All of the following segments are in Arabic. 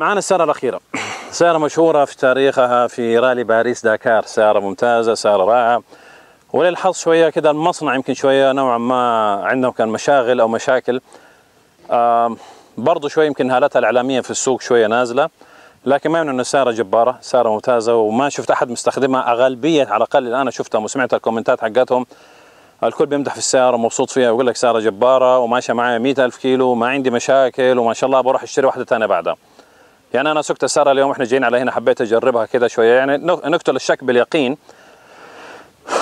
معنا السيارة الأخيرة. سيارة مشهورة في تاريخها في رالي باريس داكار. سيارة ممتازة سيارة رائعة. وللحظ شوية كده المصنع يمكن شوية نوعا ما عندهم كان مشاغل أو مشاكل. برضو شوية يمكن هالتها الإعلامية في السوق شوية نازلة. لكن ما يمنع أنه سيارة جبارة سيارة ممتازة وما شفت أحد مستخدمها أغلبية. على الأقل اللي أنا شفتهم وسمعت الكومنتات حقتهم. الكل بيمدح في السيارة مبسوط فيها. ويقول لك سيارة جبارة وماشية معايا ألف كيلو وما عندي مشاكل وما شاء الله بروح أشتري واحدة ثانية بعدها. يعني أنا سكت السيارة اليوم إحنا جايين على هنا حبيت أجربها كده شوية. يعني نقتل الشك باليقين.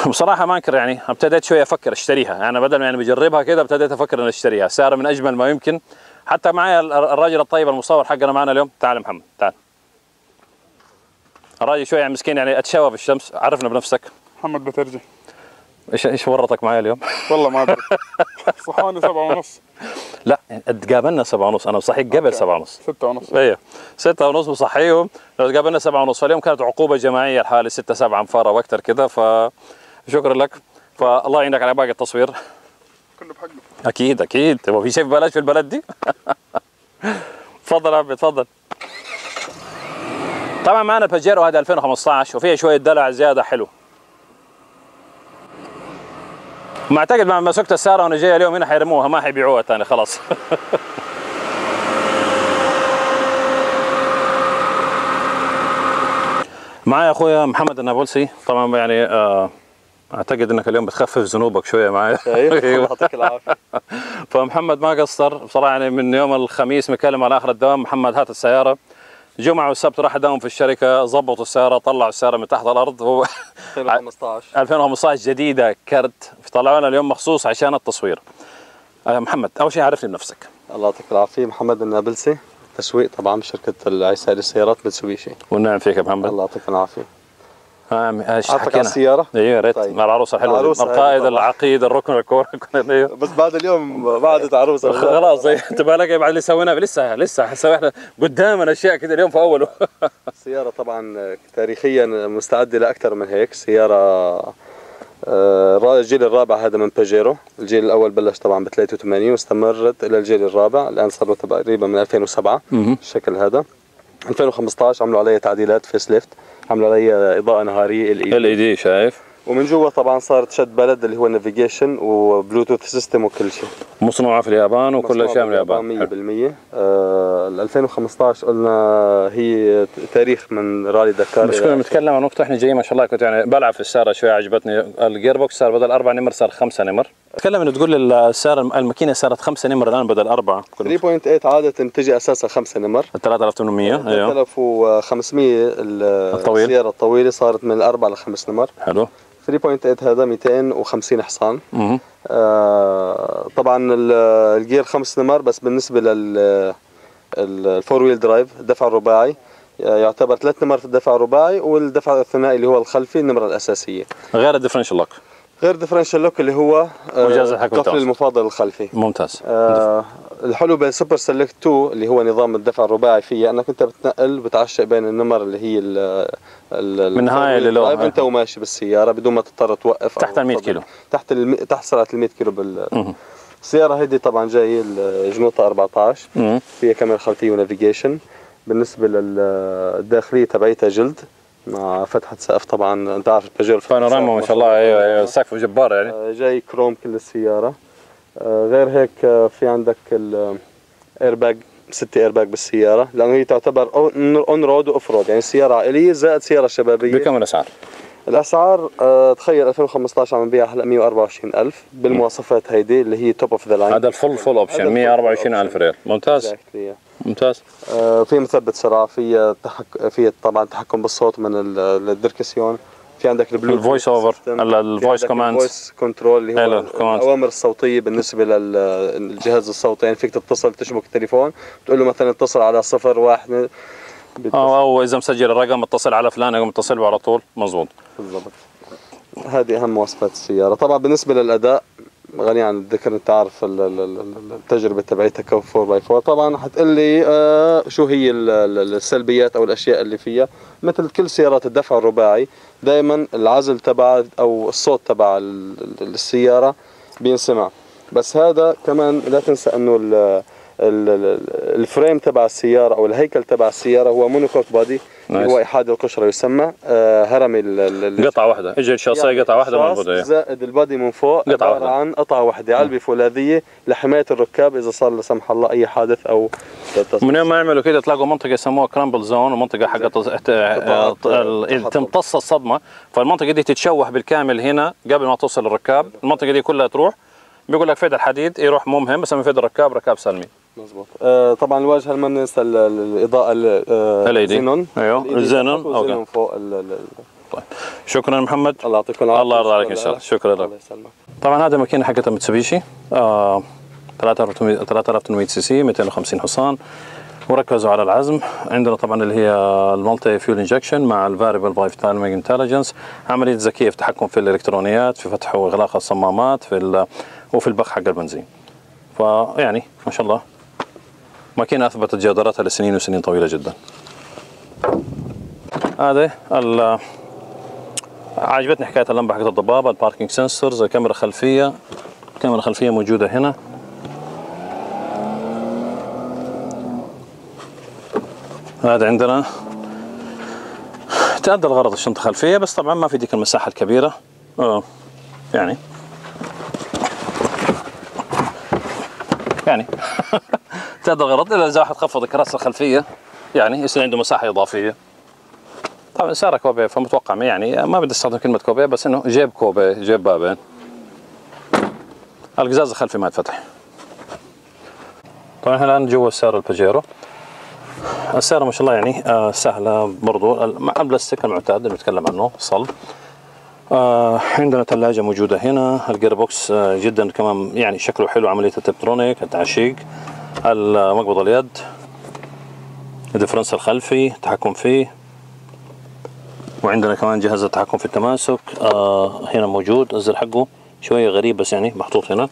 بصراحة ما أنكر يعني ابتديت شوية أفكر أشتريها. يعني بدل ما يعني بجربها كده ابتديت أفكر أن أشتريها. سيارة من أجمل ما يمكن. حتى معايا الراجل الطيب المصور حقنا معنا اليوم. تعال محمد تعال. الراجل شوية يعني مسكين يعني أتشوى في الشمس. عرفنا بنفسك. محمد بترجي إيش إيش ورطك معايا اليوم؟ والله ما أدري. صحاني سبعة ونص. لا تقابلنا سبعة ونص. أنا بصحيك قبل سبعة ونص. ستة ونص. أيوه ستة ونص بصحيهم لو تقابلنا سبعة ونص. فاليوم كانت عقوبة جماعية لحالي ستة سبعة أنفار أو أكثر كذا فشكرا لك. فالله يعينك على باقي التصوير. كله بحقه أكيد أكيد. هو في شيء ببلاش في البلد دي؟ تفضل يا عمي تفضل. طبعا معنا الباجيرو هذا 2015 وفيها شوية دلع زيادة حلو. ما أعتقد ما سكت السياره وأنا جاي اليوم هنا حيرموها ما حيبيعوها ثاني خلاص. معايا أخويا محمد النابلسي. طبعا يعني آه أعتقد إنك اليوم بتخفف ذنوبك شوية معايا. أيوه. يعطيك العافية. فمحمد ما قصر. بصراحة يعني من يوم الخميس مكلم على آخر الدوام محمد هات السيارة. جمعة والسبت راح أداوم في الشركة ظبطوا السيارة طلعوا السيارة من تحت الأرض. هو 2015 2015 جديدة كرت طلعوا لنا اليوم مخصوص عشان التصوير. آه محمد أول شيء عرفني بنفسك. الله يعطيك العافية. محمد النابلسي تسويق طبعا بشركة العيسى للسيارات متسوبيشي والنعم فيك يا محمد. الله يعطيك العافية. إيش عرفك على السيارة؟ أيوه يا ريت. طيب. مع العروسة الحلوه العروسة القائد. العقيد الركن الكون أيوه بس بعد اليوم بعدت عروسة خلاص انت بالك بعد اللي سويناه. لسه لسه إحنا قدامنا أشياء كذا اليوم في أوله. السيارة طبعا تاريخيا مستعدة لأكثر من هيك. سيارة آه، الجيل الرابع هذا من باجيرو الجيل الأول بلش طبعا ب 83 واستمرت إلى الجيل الرابع. الآن صار له تقريبا من 2007 مهم. الشكل هذا. 2015 عملوا عليها تعديلات facelift. عملوا عليها إضاءة نهارية ال LED شايف؟ ومن جوا طبعا صارت شد بلد اللي هو navigation وبلوتوث system وكل شيء. مصنوعة في اليابان وكل أشياء من اليابان. حلو. 100% آه 2015 قلنا هي تاريخ من رالي دكار. مش كنا بنتكلم عن نقطة إحنا جايين ما شاء الله كنت يعني بلعب في السيارة شوية عجبتني. الجير بوكس صار بدل أربع نمر صار خمسة نمر. تكلم إنه تقول السيارة الماكينة صارت خمسة نمر الآن بدل أربعة. 3.8 عادة تجي أساسها 5 نمر. 3800 أيوه. 3500 الطويل. السيارة الطويلة صارت من 4 ل 5 نمر. حلو. 3.8 هذا 250 حصان. آه طبعا ال- الجير 5 نمر بس بالنسبة لل ال four wheel drive الدفع الرباعي يعتبر ثلاث نمر في الدفع الرباعي والدفع الثنائي اللي هو الخلفي النمرة الأساسية غير ال differential lock غير differential lock اللي هو آه، وجهاز الحكم القفل. المفاضل الخلفي ممتاز آه الحلو بال Super Select 2 اللي هو نظام الدفع الرباعي فيه أنك أنت بتنقل بتعشق بين النمر اللي هي ال ال من هاي للو. أنت وماشي بالسيارة بدون ما تضطر توقف تحت ال 100 تفضل. كيلو. تحت تحت سرعة ال 100 كيلو بال. السياره هيدي طبعا جاي الجنوطه 14 مهم. فيها كاميرا خلفية و navigation. بالنسبة للداخلية تبعيتها جلد مع فتحة سقف. طبعا أنت عارف الباجيرو بانوراما ما شاء الله. أيوه أيوه. سقف جبار يعني. آه، جاي كروم كل السيارة. آه، غير هيك آه، في عندك الايرباج ست ايرباج بالسيارة. لأنه هي تعتبر on road و off road يعني سيارة عائلية زائد سيارة شبابية. بكم الاسعار؟ الأسعار آه، تخيل 2015 عم نبيعها هلأ 124 ألف بالمواصفات هيدي اللي هي top of the line هذا ال full full option 124 ألف ريال. ممتاز. ممتاز. في مثبت سرعة في تحك... في طبعا تحكم بالصوت من ال- الدركسيون في عندك ال Bluetooth ال voice over system. ال voice command ال voice control اللي هو. الأوامر الصوتية بالنسبة للجهاز الصوتي. يعني فيك تتصل تشبك التليفون تقول له مثلا اتصل على صفر واحد بيتصل. أو أو إذا مسجل الرقم اتصل على فلان يقوم متصل به على طول. مزبوط بالضبط. هذه أهم مواصفات السيارة. طبعا بالنسبة للأداء غني عن الذكر أنت عارف ال- ال- ال- التجربة تبعتها كو 4 باي 4 طبعا حتقول لي آه شو هي ال- ال- السلبيات أو الأشياء اللي فيها؟ مثل كل سيارات الدفع الرباعي دائما العزل تبع أو الصوت تبع ال- ال- السيارة بينسمع. بس هذا كمان لا تنسى أنه ال frame تبع السيارة أو الهيكل تبع السيارة هو monocoque body اللي. هو أحادي القشرة يسمى آه، هرمي ال- قطعة واحدة. اجى الشاصيه يعني قطعة واحدة موجوده زائد ال body من فوق قطعة عبارة واحدة. عن قطعة واحدة علبه فولاذيه لحماية الركاب إذا صار لا سمح الله أي حادث أو من يوم ما يعملوا كده تلاقوا منطقة يسموها crumple zone ومنطقه حق تمتص الصدمة. فالمنطقة دي تتشوه بالكامل هنا قبل ما توصل للركاب. المنطقة دي كلها تروح. بيقول لك فيد الحديد يروح مو مهم بس لما يفيد الركاب ركاب سلمي مزبوط آه طبعا الواجهة ما بننسى ال- ال- الإضاءة ال- آه، LED. ال xenon ال xenon، okay. فوق ال- شكرا محمد. الله يعطيكم العافية. الله يرضى عليك إن شاء الله. شكرا لك. الله يسلمك طبعا هذا ماكينة حقتها متسوبيشي آه 3800 CC 250 حصان. وركزوا على العزم. عندنا طبعا اللي هي ال multi fuel injection مع ال variable valve timing intelligence عملية ذكية في التحكم في الإلكترونيات في فتح واغلاق الصمامات في وفي البخ حق البنزين. فيعني ما شاء الله. ماكينه أثبتت جدارتها لسنين وسنين طويلة جدا. هذا ال- عجبتني حكاية اللمبة حقت الضبابه ال parking sensors الكاميرا خلفية. كاميرا خلفية موجودة هنا. هذا عندنا. تأدي الغرض الشنطة خلفية بس طبعا ما في ديك المساحة الكبيرة. آه يعني. يعني. تأدي الغرض إلا إذا واحد خفض الكراسي الخلفية يعني يصير عنده مساحة إضافية. طبعا سعره coupe فمتوقع يعني ما بدي أستخدم كلمة coupe بس إنه جيب coupe جيب بابين. القزاز الخلفي ما يتفتح طبعا إحنا الآن جوا السيارة الباجيرو. السيارة ما شاء الله يعني آه سهلة برضو. البلاستيك المعتاد اللي بنتكلم عنه صلب آه عندنا ثلاجة موجودة هنا ال gear box آه جدا كمان يعني شكله حلو عملية ال tiptronic التعشيق. مقبض اليد الدفرنس الخلفي التحكم فيه. وعندنا كمان جهاز التحكم في التماسك آه هنا موجود الزر حقه شوية غريب بس يعني محطوط هنا.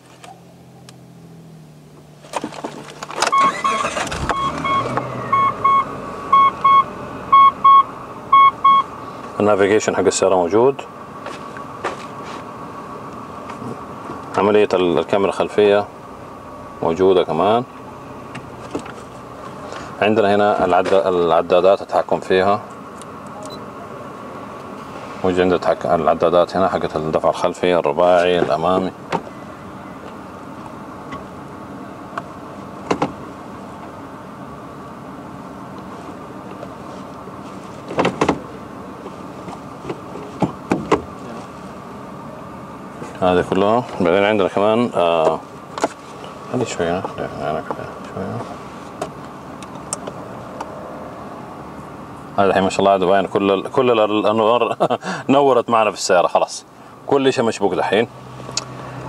النافيجيشن حق السيارة موجود. عملية ال- الكاميرا الخلفية موجودة كمان. عندنا هنا العد... العدادات التحكم فيها. موجود عندنا. العدادات هنا حقت الدفع الخلفي الرباعي الأمامي. هذه كلها. بعدين عندنا كمان آه هذه شوية كده شوية. الحين ما شاء الله باين كل كل ال- الأنوار نورت معنا في السيارة خلاص. كل شيء مشبوك الحين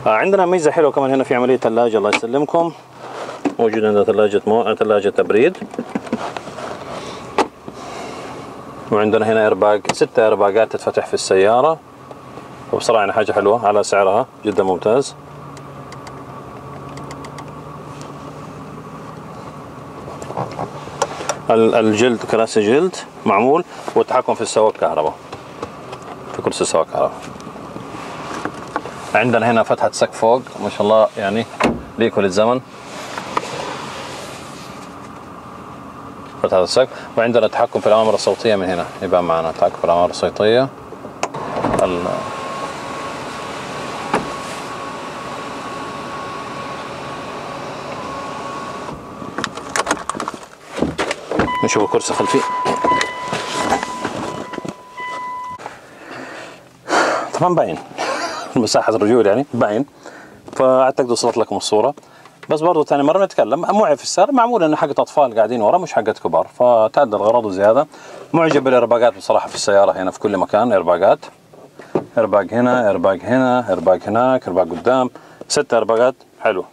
آه عندنا ميزة حلوة كمان هنا في عملية ثلاجه الله يسلمكم. موجود عندنا ثلاجة مو ثلاجة تبريد. وعندنا هنا ايرباج ستة ايرباجات تتفتح في السيارة. وبصراحة يعني حاجة حلوة على سعرها جدا ممتاز. الجلد كراسي جلد معمول والتحكم في السواق كهرباء. في كرسي السواق كهرباء. عندنا هنا فتحة سقف فوق ما شاء الله يعني ليك وللزمن فتحة السقف. وعندنا تحكم في الأوامر الصوتية من هنا. يبان معنا تحكم في الأوامر الصوتية. نشوف الكرسي الخلفي طبعا باين. مساحة الرجول يعني باين. فأعتقد وصلت لكم الصورة. بس برضو ثاني مرة نتكلم. موعي في السيارة معمولة إنه حقة أطفال قاعدين ورا مش حقة كبار. فتأدي الغرض وزيادة معجب بال airbagات بصراحة في السيارة هنا في كل مكان. airbagات airbag هنا ايرباج هنا ايرباج هناك ايرباج قدام. ست airbagات حلو.